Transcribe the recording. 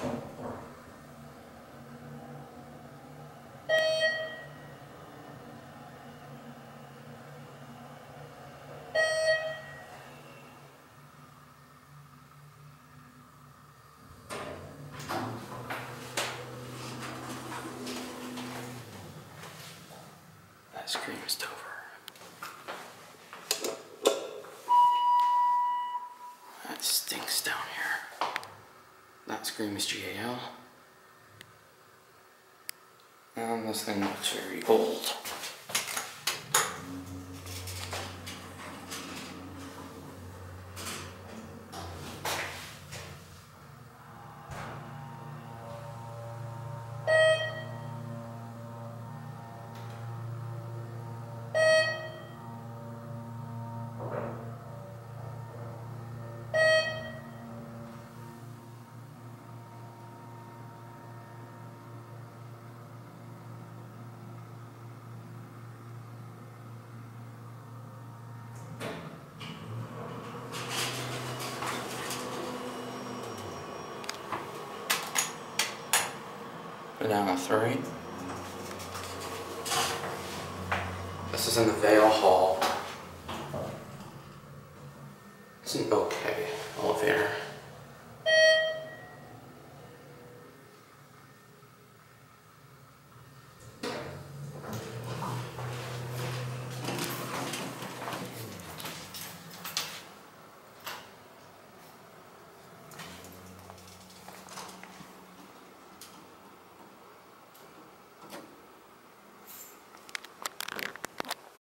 That scream is over. That stinks down here. That Scream is GAL. And um, this thing looks very old. Put down a three. This is in the Vail Hall. It's an okay elevator.